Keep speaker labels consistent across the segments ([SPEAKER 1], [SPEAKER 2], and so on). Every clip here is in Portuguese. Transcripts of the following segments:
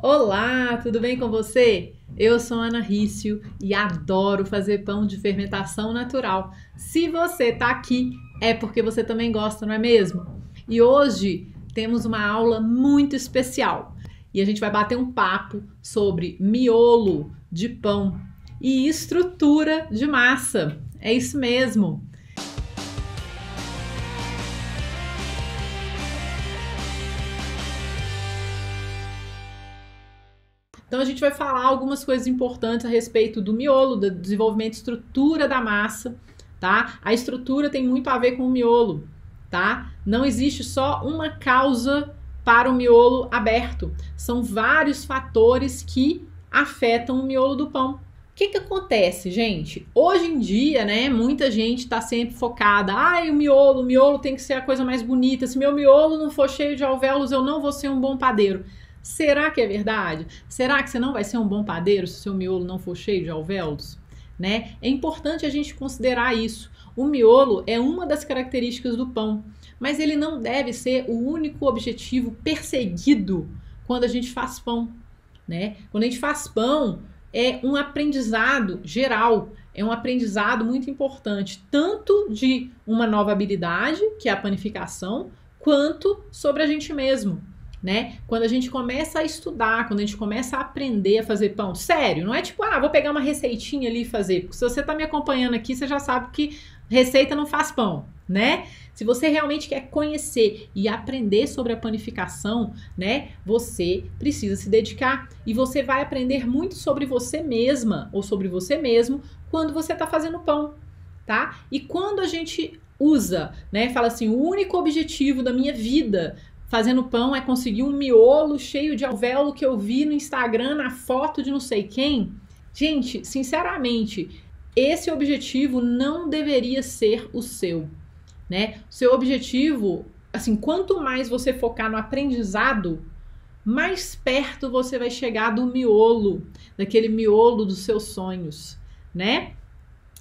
[SPEAKER 1] Olá, tudo bem com você? Eu sou Ana Rício e adoro fazer pão de fermentação natural. Se você tá aqui, é porque você também gosta, não é mesmo? E hoje temos uma aula muito especial e a gente vai bater um papo sobre miolo de pão e estrutura de massa. É isso mesmo. Então a gente vai falar algumas coisas importantes a respeito do miolo, do desenvolvimento de estrutura da massa, tá? A estrutura tem muito a ver com o miolo, tá? Não existe só uma causa para o miolo aberto. São vários fatores que afetam o miolo do pão. O que, que acontece, gente? Hoje em dia, né, muita gente está sempre focada. Ai, o miolo, o miolo tem que ser a coisa mais bonita. Se meu miolo não for cheio de alvéolos, eu não vou ser um bom padeiro. Será que é verdade? Será que você não vai ser um bom padeiro se o seu miolo não for cheio de alvéolos? Né? É importante a gente considerar isso. O miolo é uma das características do pão, mas ele não deve ser o único objetivo perseguido quando a gente faz pão, né? Quando a gente faz pão, é um aprendizado geral, é um aprendizado muito importante, tanto de uma nova habilidade, que é a panificação, quanto sobre a gente mesmo né? Quando a gente começa a estudar, quando a gente começa a aprender a fazer pão, sério, não é tipo, ah, vou pegar uma receitinha ali e fazer. Porque se você tá me acompanhando aqui, você já sabe que receita não faz pão, né? Se você realmente quer conhecer e aprender sobre a panificação, né, você precisa se dedicar e você vai aprender muito sobre você mesma ou sobre você mesmo quando você está fazendo pão, tá? E quando a gente usa, né, fala assim, o único objetivo da minha vida fazendo pão é conseguir um miolo cheio de alvéolo que eu vi no Instagram na foto de não sei quem. Gente, sinceramente, esse objetivo não deveria ser o seu, né? Seu objetivo, assim, quanto mais você focar no aprendizado, mais perto você vai chegar do miolo, daquele miolo dos seus sonhos, né?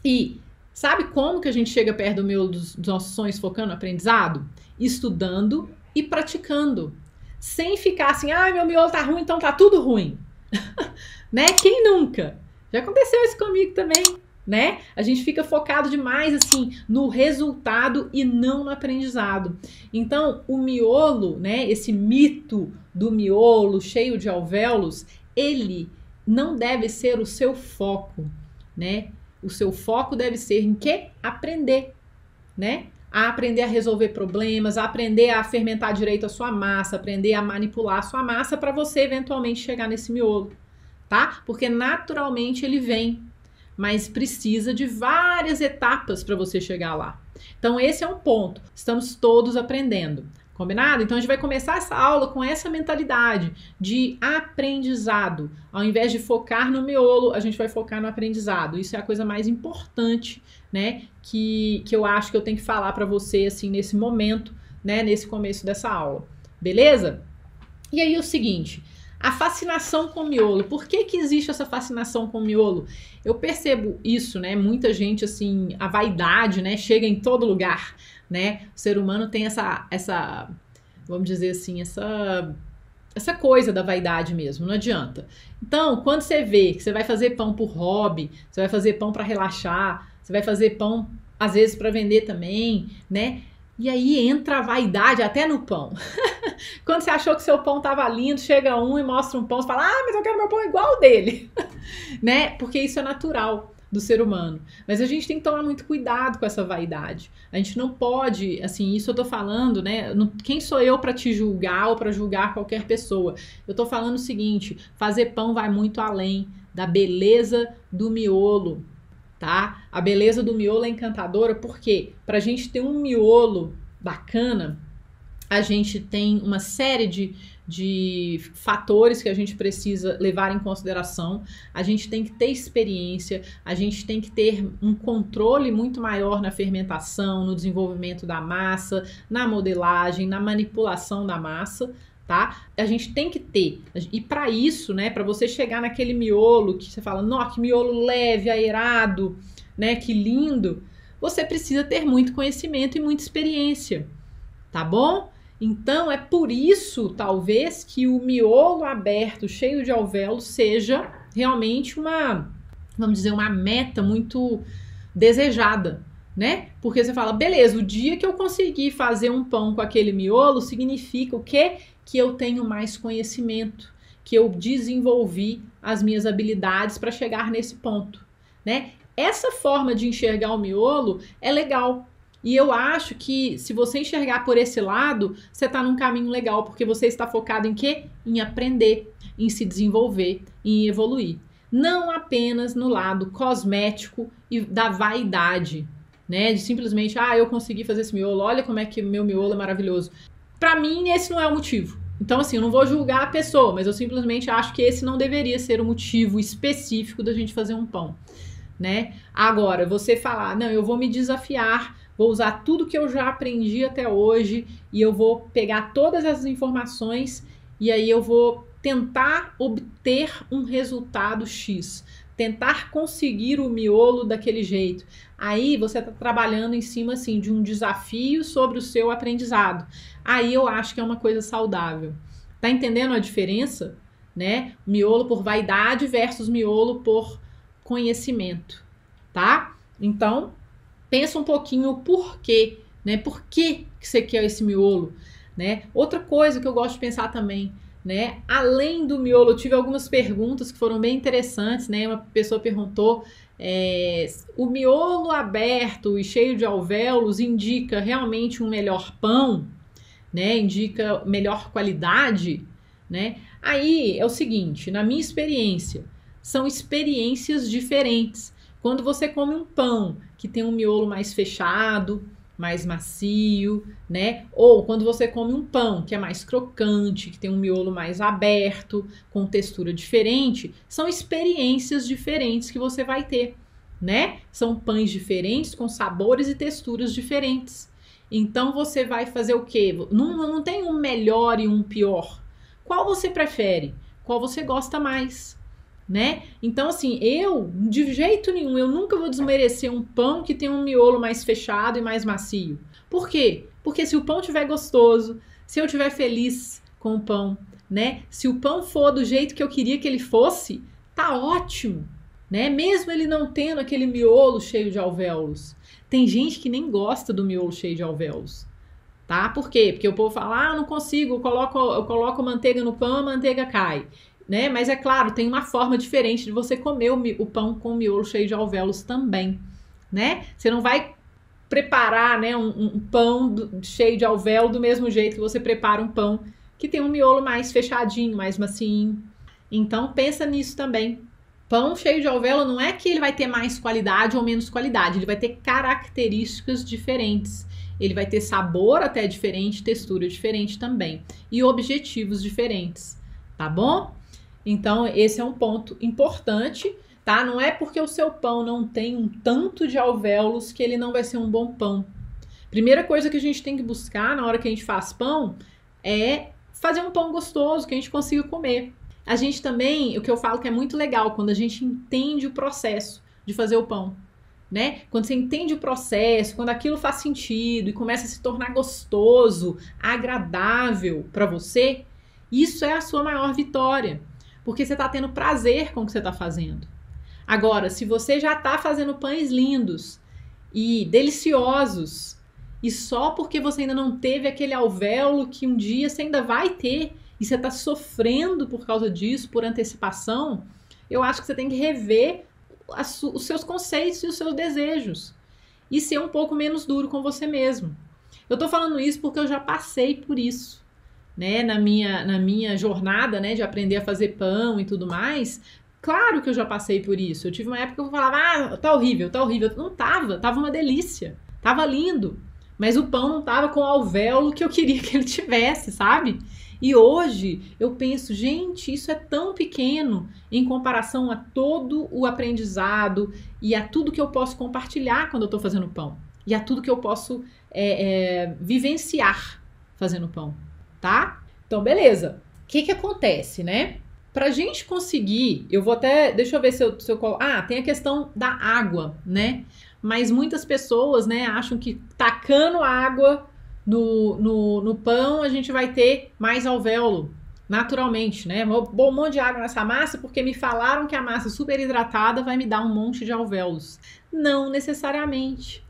[SPEAKER 1] E sabe como que a gente chega perto do miolo dos, dos nossos sonhos focando no aprendizado? Estudando e praticando. Sem ficar assim, ah, meu miolo tá ruim, então tá tudo ruim. né? Quem nunca? Já aconteceu isso comigo também, né? A gente fica focado demais assim no resultado e não no aprendizado. Então, o miolo, né, esse mito do miolo cheio de alvéolos, ele não deve ser o seu foco, né? O seu foco deve ser em que aprender, né? A aprender a resolver problemas, a aprender a fermentar direito a sua massa, aprender a manipular a sua massa para você eventualmente chegar nesse miolo, tá? Porque naturalmente ele vem, mas precisa de várias etapas para você chegar lá. Então esse é um ponto. Estamos todos aprendendo. Combinado? Então a gente vai começar essa aula com essa mentalidade de aprendizado. Ao invés de focar no miolo, a gente vai focar no aprendizado. Isso é a coisa mais importante, né? Que, que eu acho que eu tenho que falar para você assim nesse momento, né? Nesse começo dessa aula. Beleza? E aí o seguinte, a fascinação com miolo. Por que, que existe essa fascinação com miolo? Eu percebo isso, né? Muita gente, assim, a vaidade, né? Chega em todo lugar né? O ser humano tem essa, essa vamos dizer assim, essa essa coisa da vaidade mesmo, não adianta. Então, quando você vê que você vai fazer pão por hobby, você vai fazer pão para relaxar, você vai fazer pão às vezes para vender também, né? E aí entra a vaidade até no pão. Quando você achou que seu pão tava lindo, chega um e mostra um pão, você fala: "Ah, mas eu quero meu pão igual ao dele". né? Porque isso é natural do ser humano. Mas a gente tem que tomar muito cuidado com essa vaidade. A gente não pode, assim, isso eu tô falando, né? Quem sou eu para te julgar ou para julgar qualquer pessoa? Eu tô falando o seguinte: fazer pão vai muito além da beleza do miolo, tá? A beleza do miolo é encantadora porque pra gente ter um miolo bacana, a gente tem uma série de de fatores que a gente precisa levar em consideração. A gente tem que ter experiência, a gente tem que ter um controle muito maior na fermentação, no desenvolvimento da massa, na modelagem, na manipulação da massa, tá? A gente tem que ter. E para isso, né, para você chegar naquele miolo que você fala, nossa, que miolo leve, aerado, né, que lindo, você precisa ter muito conhecimento e muita experiência, tá bom? Então é por isso, talvez, que o miolo aberto, cheio de alvéolos, seja realmente uma, vamos dizer, uma meta muito desejada, né? Porque você fala, beleza, o dia que eu conseguir fazer um pão com aquele miolo, significa o quê? Que eu tenho mais conhecimento, que eu desenvolvi as minhas habilidades para chegar nesse ponto, né? Essa forma de enxergar o miolo é legal, e eu acho que se você enxergar por esse lado, você está num caminho legal, porque você está focado em quê? Em aprender, em se desenvolver, em evoluir. Não apenas no lado cosmético e da vaidade, né? De simplesmente, ah, eu consegui fazer esse miolo, olha como é que meu miolo é maravilhoso. Para mim, esse não é o motivo. Então, assim, eu não vou julgar a pessoa, mas eu simplesmente acho que esse não deveria ser o motivo específico da gente fazer um pão, né? Agora, você falar, não, eu vou me desafiar vou usar tudo que eu já aprendi até hoje e eu vou pegar todas as informações e aí eu vou tentar obter um resultado X, tentar conseguir o miolo daquele jeito. Aí você está trabalhando em cima assim de um desafio sobre o seu aprendizado. Aí eu acho que é uma coisa saudável. Tá entendendo a diferença, né? Miolo por vaidade versus miolo por conhecimento, tá? Então, pensa um pouquinho o porquê, né? Por que, que você quer esse miolo, né? Outra coisa que eu gosto de pensar também, né? Além do miolo, tive algumas perguntas que foram bem interessantes, né? Uma pessoa perguntou é, o miolo aberto e cheio de alvéolos indica realmente um melhor pão, né? Indica melhor qualidade, né? Aí é o seguinte, na minha experiência, são experiências diferentes. Quando você come um pão que tem um miolo mais fechado, mais macio, né? Ou quando você come um pão que é mais crocante, que tem um miolo mais aberto, com textura diferente, são experiências diferentes que você vai ter, né? São pães diferentes com sabores e texturas diferentes. Então você vai fazer o quê? Não, não tem um melhor e um pior. Qual você prefere? Qual você gosta mais? Né? Então, assim, eu, de jeito nenhum, eu nunca vou desmerecer um pão que tem um miolo mais fechado e mais macio. Por quê? Porque se o pão tiver gostoso, se eu tiver feliz com o pão, né? Se o pão for do jeito que eu queria que ele fosse, tá ótimo, né? Mesmo ele não tendo aquele miolo cheio de alvéolos. Tem gente que nem gosta do miolo cheio de alvéolos. Tá? Por quê? Porque o povo fala: "Ah, não consigo, eu coloco, eu coloco manteiga no pão, a manteiga cai" né? Mas é claro, tem uma forma diferente de você comer o, o pão com miolo cheio de alvéolos também, né? Você não vai preparar, né, um, um pão do, cheio de alvéolo do mesmo jeito que você prepara um pão que tem um miolo mais fechadinho, mais macio. Então pensa nisso também. Pão cheio de alvéolo não é que ele vai ter mais qualidade ou menos qualidade, ele vai ter características diferentes. Ele vai ter sabor até diferente, textura diferente também e objetivos diferentes, tá bom? Então, esse é um ponto importante, tá? Não é porque o seu pão não tem um tanto de alvéolos que ele não vai ser um bom pão. Primeira coisa que a gente tem que buscar na hora que a gente faz pão é fazer um pão gostoso que a gente consiga comer. A gente também, o que eu falo que é muito legal, quando a gente entende o processo de fazer o pão, né? Quando você entende o processo, quando aquilo faz sentido e começa a se tornar gostoso, agradável para você, isso é a sua maior vitória porque você está tendo prazer com o que você está fazendo. Agora, se você já está fazendo pães lindos e deliciosos, e só porque você ainda não teve aquele alvéolo que um dia você ainda vai ter, e você está sofrendo por causa disso, por antecipação, eu acho que você tem que rever os seus conceitos e os seus desejos. E ser um pouco menos duro com você mesmo. Eu estou falando isso porque eu já passei por isso né, na minha, na minha jornada, né, de aprender a fazer pão e tudo mais, claro que eu já passei por isso. Eu tive uma época que eu falava, ah, tá horrível, tá horrível. Não tava, tava uma delícia, tava lindo. Mas o pão não tava com o alvéolo que eu queria que ele tivesse, sabe? E hoje eu penso, gente, isso é tão pequeno em comparação a todo o aprendizado e a tudo que eu posso compartilhar quando eu estou fazendo pão. E a tudo que eu posso é, é, vivenciar fazendo pão tá? Então, beleza. O que que acontece, né? Pra gente conseguir, eu vou até, deixa eu ver se eu, se eu ah, tem a questão da água, né? Mas muitas pessoas, né, acham que tacando água no, no, no pão a gente vai ter mais alvéolo, naturalmente, né? Vou pôr um monte de água nessa massa porque me falaram que a massa super hidratada vai me dar um monte de alvéolos. Não necessariamente.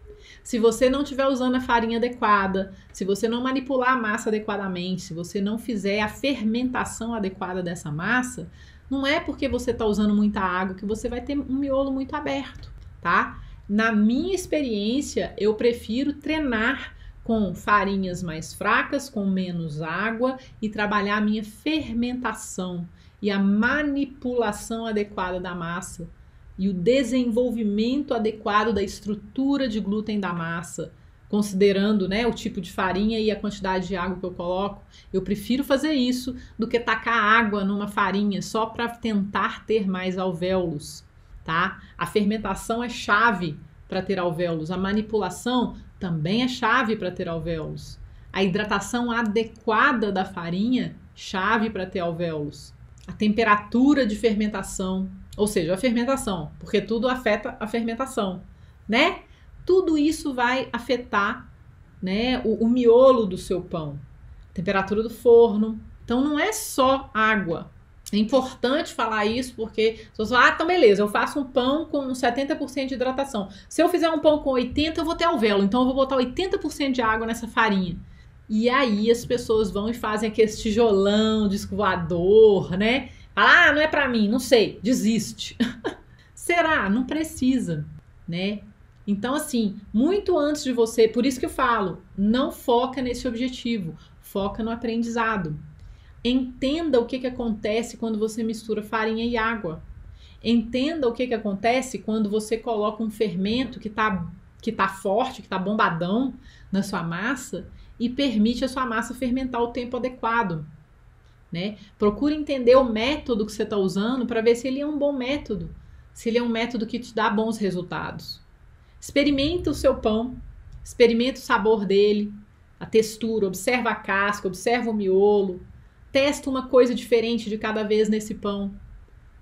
[SPEAKER 1] Se você não estiver usando a farinha adequada, se você não manipular a massa adequadamente, se você não fizer a fermentação adequada dessa massa, não é porque você está usando muita água que você vai ter um miolo muito aberto, tá? Na minha experiência, eu prefiro treinar com farinhas mais fracas, com menos água e trabalhar a minha fermentação e a manipulação adequada da massa e o desenvolvimento adequado da estrutura de glúten da massa, considerando né, o tipo de farinha e a quantidade de água que eu coloco. Eu prefiro fazer isso do que tacar água numa farinha só para tentar ter mais alvéolos, tá? A fermentação é chave para ter alvéolos, a manipulação também é chave para ter alvéolos. A hidratação adequada da farinha, chave para ter alvéolos. A temperatura de fermentação, ou seja, a fermentação, porque tudo afeta a fermentação, né? tudo isso vai afetar né, o, o miolo do seu pão, temperatura do forno. Então não é só água. É importante falar isso porque se ah, então beleza, eu faço um pão com 70% de hidratação. Se eu fizer um pão com 80%, eu vou ter alvéolo, então eu vou botar 80% de água nessa farinha. E aí as pessoas vão e fazem aquele tijolão de escovador, né? Ah, não é para mim, não sei, desiste. Será? Não precisa, né? Então, assim, muito antes de você, por isso que eu falo, não foca nesse objetivo, foca no aprendizado. Entenda o que, que acontece quando você mistura farinha e água. Entenda o que, que acontece quando você coloca um fermento que está que tá forte, que está bombadão na sua massa e permite a sua massa fermentar o tempo adequado. Né? Procure entender o método que você está usando para ver se ele é um bom método, se ele é um método que te dá bons resultados. Experimenta o seu pão, experimenta o sabor dele, a textura, observa a casca, observa o miolo, testa uma coisa diferente de cada vez nesse pão.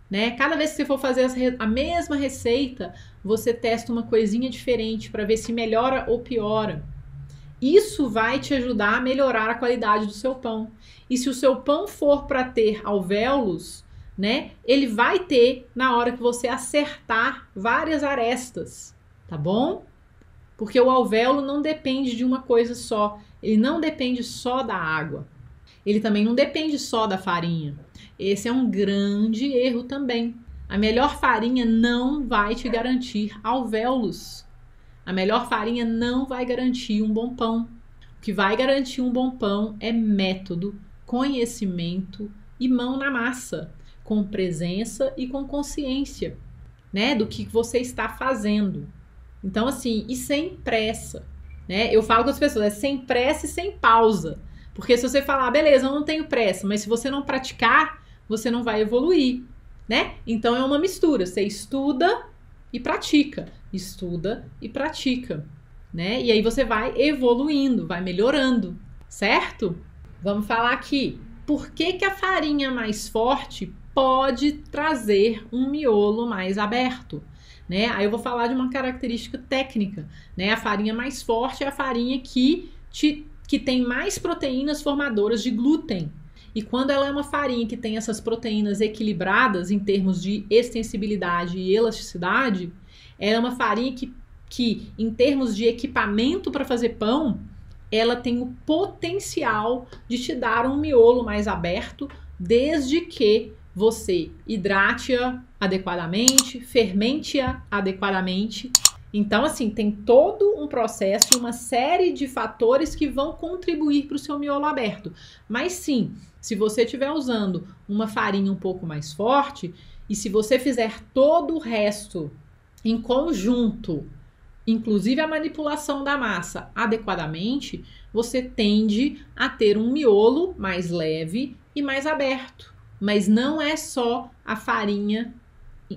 [SPEAKER 1] Né? Cada vez que você for fazer a mesma receita, você testa uma coisinha diferente para ver se melhora ou piora. Isso vai te ajudar a melhorar a qualidade do seu pão. E se o seu pão for para ter alvéolos, né, ele vai ter na hora que você acertar várias arestas tá bom? Porque o alvéolo não depende de uma coisa só, ele não depende só da água. Ele também não depende só da farinha. Esse é um grande erro também. A melhor farinha não vai te garantir alvéolos. A melhor farinha não vai garantir um bom pão. O que vai garantir um bom pão é método, conhecimento e mão na massa, com presença e com consciência, né, do que você está fazendo. Então, assim, e sem pressa, né? Eu falo com as pessoas, é sem pressa e sem pausa. Porque se você falar, ah, beleza, eu não tenho pressa, mas se você não praticar, você não vai evoluir, né? Então é uma mistura. Você estuda e pratica, estuda e pratica, né? E aí você vai evoluindo, vai melhorando, certo? Vamos falar aqui. Por que, que a farinha mais forte pode trazer um miolo mais aberto? né? Aí eu vou falar de uma característica técnica, né? A farinha mais forte é a farinha que, te, que tem mais proteínas formadoras de glúten. E quando ela é uma farinha que tem essas proteínas equilibradas em termos de extensibilidade e elasticidade, ela é uma farinha que, que em termos de equipamento para fazer pão, ela tem o potencial de te dar um miolo mais aberto, desde que você hidrate-a adequadamente, fermente-a adequadamente. Então, assim, tem todo um processo e uma série de fatores que vão contribuir para o seu miolo aberto. Mas sim, se você estiver usando uma farinha um pouco mais forte e se você fizer todo o resto em conjunto, inclusive a manipulação da massa adequadamente, você tende a ter um miolo mais leve e mais aberto. Mas não é só a farinha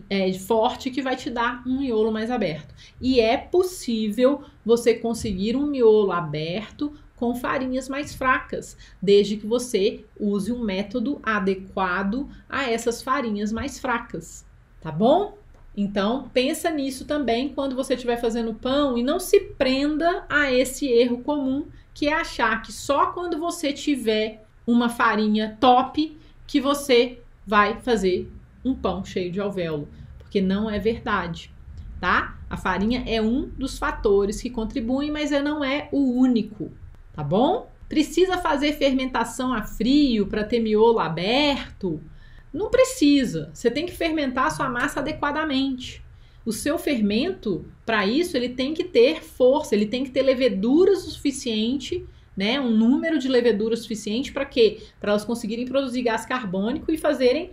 [SPEAKER 1] é, forte que vai te dar um miolo mais aberto. E é possível você conseguir um miolo aberto com farinhas mais fracas, desde que você use um método adequado a essas farinhas mais fracas, tá bom? Então, pensa nisso também quando você estiver fazendo pão e não se prenda a esse erro comum que é achar que só quando você tiver uma farinha top que você vai fazer um pão cheio de alvéolo, porque não é verdade, tá? A farinha é um dos fatores que contribuem, mas não é o único, tá bom? Precisa fazer fermentação a frio para ter miolo aberto? Não precisa. Você tem que fermentar a sua massa adequadamente. O seu fermento, para isso, ele tem que ter força, ele tem que ter levedura suficiente, né? Um número de leveduras suficiente para quê? Para elas conseguirem produzir gás carbônico e fazerem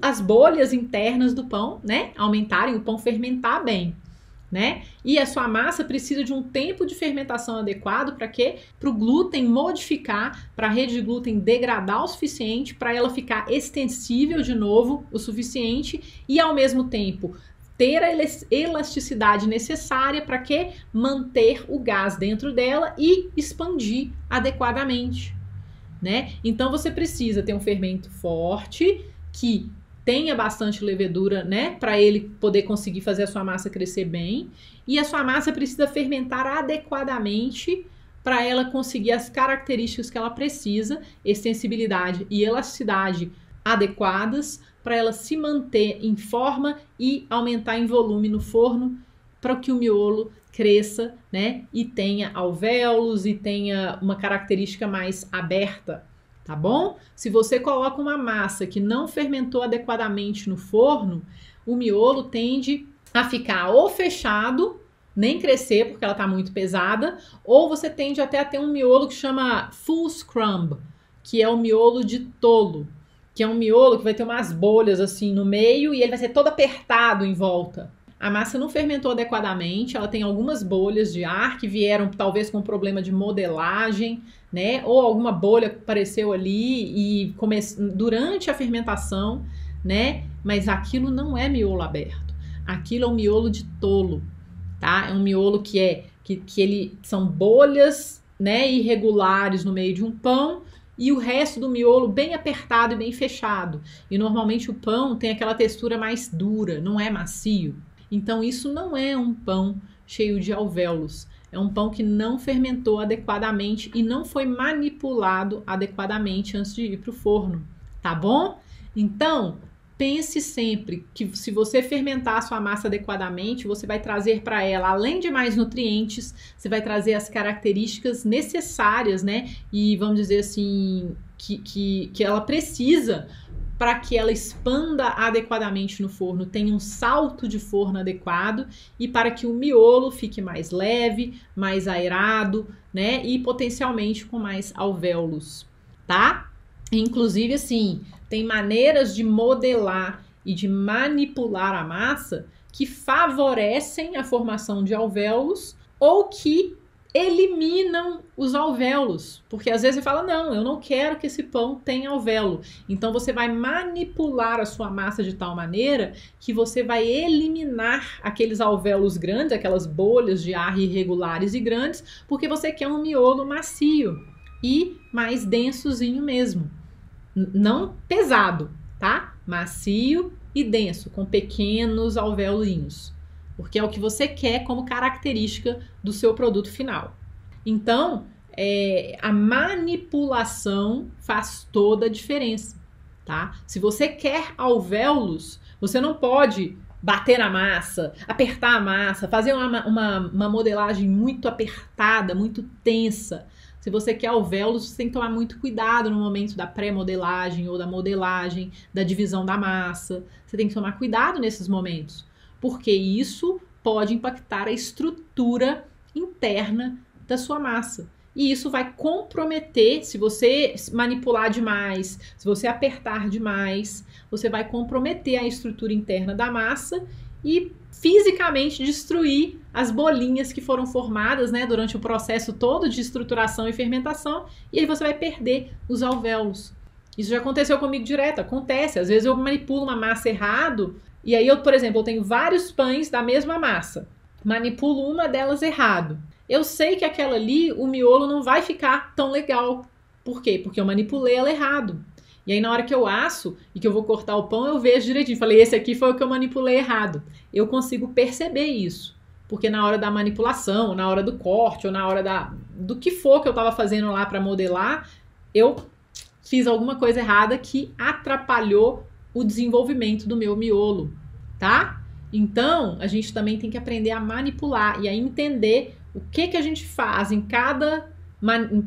[SPEAKER 1] as bolhas internas do pão, né? Aumentarem o pão fermentar bem né? E a sua massa precisa de um tempo de fermentação adequado para quê? Para o glúten modificar, para a rede de glúten degradar o suficiente, para ela ficar extensível de novo o suficiente e ao mesmo tempo ter a elasticidade necessária para que manter o gás dentro dela e expandir adequadamente, né? Então você precisa ter um fermento forte que tenha bastante levedura, né, para ele poder conseguir fazer a sua massa crescer bem. E a sua massa precisa fermentar adequadamente para ela conseguir as características que ela precisa, extensibilidade e elasticidade adequadas para ela se manter em forma e aumentar em volume no forno para que o miolo cresça, né, e tenha alvéolos e tenha uma característica mais aberta tá bom? Se você coloca uma massa que não fermentou adequadamente no forno, o miolo tende a ficar ou fechado, nem crescer porque ela está muito pesada, ou você tende até a ter um miolo que chama full scrumb, que é o miolo de tolo, que é um miolo que vai ter umas bolhas assim no meio e ele vai ser todo apertado em volta. A massa não fermentou adequadamente, ela tem algumas bolhas de ar que vieram talvez com problema de modelagem, né? Ou alguma bolha apareceu ali e come... durante a fermentação, né? Mas aquilo não é miolo aberto. Aquilo é um miolo de tolo, tá? É um miolo que é que, que ele são bolhas, né, irregulares no meio de um pão e o resto do miolo bem apertado e bem fechado. E normalmente o pão tem aquela textura mais dura, não é macio. Então, isso não é um pão cheio de alvéolos. É um pão que não fermentou adequadamente e não foi manipulado adequadamente antes de ir para o forno, tá bom? Então, pense sempre que se você fermentar a sua massa adequadamente, você vai trazer para ela, além de mais nutrientes, você vai trazer as características necessárias, né? E vamos dizer assim, que, que, que ela precisa para que ela expanda adequadamente no forno, tenha um salto de forno adequado e para que o miolo fique mais leve, mais aerado, né? E potencialmente com mais alvéolos, tá? Inclusive, assim, tem maneiras de modelar e de manipular a massa que favorecem a formação de alvéolos ou que eliminam os alvéolos, porque às vezes você fala: "Não, eu não quero que esse pão tenha alvéolo". Então você vai manipular a sua massa de tal maneira que você vai eliminar aqueles alvéolos grandes, aquelas bolhas de ar irregulares e grandes, porque você quer um miolo macio e mais densozinho mesmo. Não pesado, tá? Macio e denso, com pequenos alvéolinhos porque é o que você quer como característica do seu produto final. Então, é, a manipulação faz toda a diferença, tá? Se você quer alvéolos, você não pode bater na massa, apertar a massa, fazer uma, uma, uma modelagem muito apertada, muito tensa. Se você quer alvéolos, você tem que tomar muito cuidado no momento da pré-modelagem ou da modelagem, da divisão da massa. Você tem que tomar cuidado nesses momentos porque isso pode impactar a estrutura interna da sua massa. E isso vai comprometer, se você manipular demais, se você apertar demais, você vai comprometer a estrutura interna da massa e fisicamente destruir as bolinhas que foram formadas né, durante o processo todo de estruturação e fermentação, e aí você vai perder os alvéolos. Isso já aconteceu comigo direto, acontece. Às vezes eu manipulo uma massa errado, e aí eu, por exemplo, eu tenho vários pães da mesma massa. Manipulo uma delas errado. Eu sei que aquela ali, o miolo não vai ficar tão legal. Por quê? Porque eu manipulei ela errado. E aí, na hora que eu asso e que eu vou cortar o pão, eu vejo direitinho. Falei, esse aqui foi o que eu manipulei errado. Eu consigo perceber isso. porque na hora da manipulação, na hora do corte ou na hora da do que for que eu estava fazendo lá para modelar, eu fiz alguma coisa errada que atrapalhou o desenvolvimento do meu miolo, tá? Então, a gente também tem que aprender a manipular e a entender o que que a gente faz em cada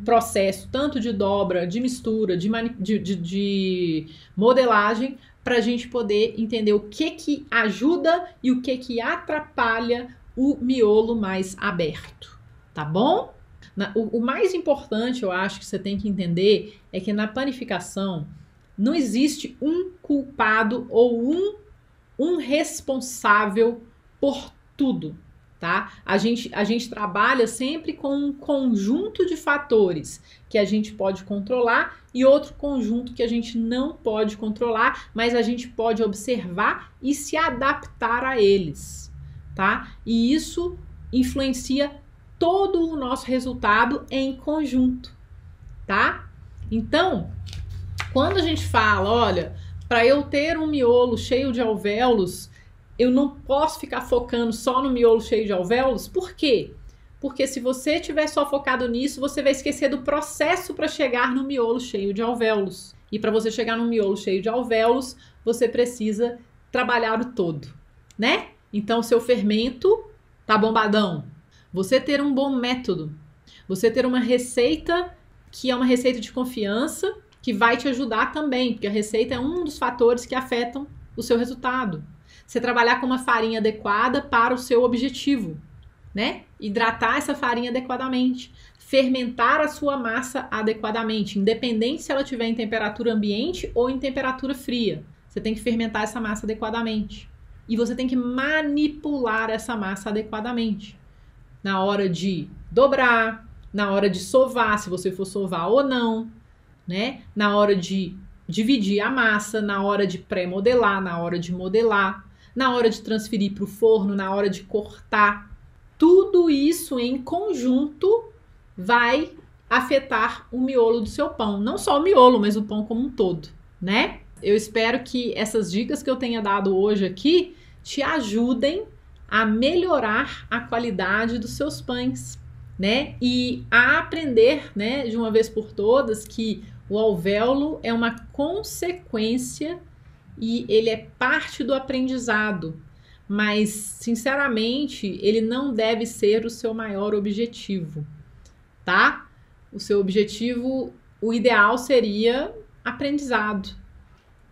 [SPEAKER 1] processo, tanto de dobra, de mistura, de, de, de, de modelagem, para a gente poder entender o que que ajuda e o que que atrapalha o miolo mais aberto, tá bom? Na, o, o mais importante, eu acho que você tem que entender é que na panificação não existe um culpado ou um, um responsável por tudo tá? A gente, a gente trabalha sempre com um conjunto de fatores que a gente pode controlar e outro conjunto que a gente não pode controlar, mas a gente pode observar e se adaptar a eles, tá? E isso influencia todo o nosso resultado em conjunto, tá? Então, quando a gente fala, olha, para eu ter um miolo cheio de alvéolos, eu não posso ficar focando só no miolo cheio de alvéolos. Por quê? Porque se você estiver só focado nisso, você vai esquecer do processo para chegar no miolo cheio de alvéolos. E para você chegar no miolo cheio de alvéolos, você precisa trabalhar o todo, né? Então, seu fermento tá bombadão. Você ter um bom método, você ter uma receita que é uma receita de confiança, que vai te ajudar também, porque a receita é um dos fatores que afetam o seu resultado. Você trabalhar com uma farinha adequada para o seu objetivo, né? Hidratar essa farinha adequadamente, fermentar a sua massa adequadamente, independente se ela estiver em temperatura ambiente ou em temperatura fria. Você tem que fermentar essa massa adequadamente. E você tem que manipular essa massa adequadamente. Na hora de dobrar, na hora de sovar, se você for sovar ou não, né? Na hora de dividir a massa, na hora de pré-modelar, na hora de modelar na hora de transferir para o forno, na hora de cortar. Tudo isso em conjunto vai afetar o miolo do seu pão. Não só o miolo, mas o pão como um todo, né? Eu espero que essas dicas que eu tenha dado hoje aqui te ajudem a melhorar a qualidade dos seus pães, né? E a aprender, né, de uma vez por todas, que o alvéolo é uma consequência e ele é parte do aprendizado, mas sinceramente ele não deve ser o seu maior objetivo, tá? O seu objetivo, o ideal seria aprendizado.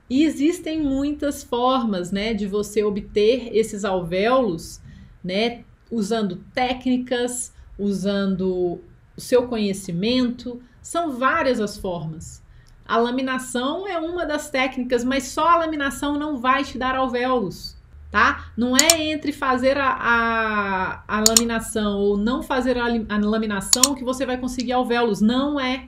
[SPEAKER 1] E existem muitas formas, né, de você obter esses alvéolos, né, usando técnicas, usando o seu conhecimento, são várias as formas. A laminação é uma das técnicas, mas só a laminação não vai te dar alvéolos, tá? Não é entre fazer a, a, a laminação ou não fazer a, a laminação que você vai conseguir alvéolos. Não é.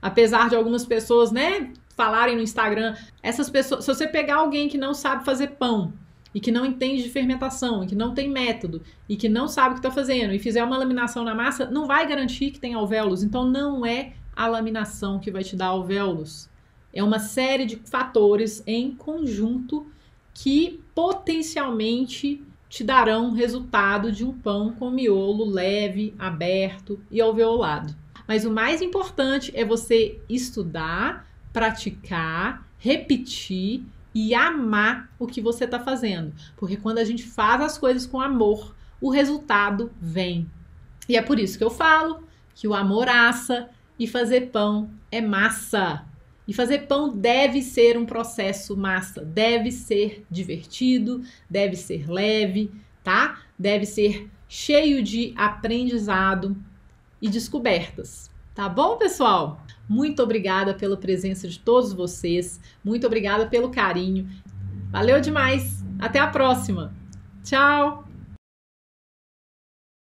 [SPEAKER 1] Apesar de algumas pessoas, né, falarem no Instagram, essas pessoas, se você pegar alguém que não sabe fazer pão e que não entende de fermentação, e que não tem método, e que não sabe o que está fazendo, e fizer uma laminação na massa, não vai garantir que tem alvéolos. Então não é a laminação que vai te dar alvéolos. É uma série de fatores em conjunto que potencialmente te darão resultado de um pão com miolo leve, aberto e alveolado. Mas o mais importante é você estudar, praticar, repetir e amar o que você está fazendo. Porque quando a gente faz as coisas com amor, o resultado vem. E é por isso que eu falo que o amor assa, e fazer pão é massa. E fazer pão deve ser um processo massa, deve ser divertido, deve ser leve, tá? Deve ser cheio de aprendizado e descobertas. Tá bom, pessoal? Muito obrigada pela presença de todos vocês. Muito obrigada pelo carinho. Valeu demais. Até a próxima. Tchau.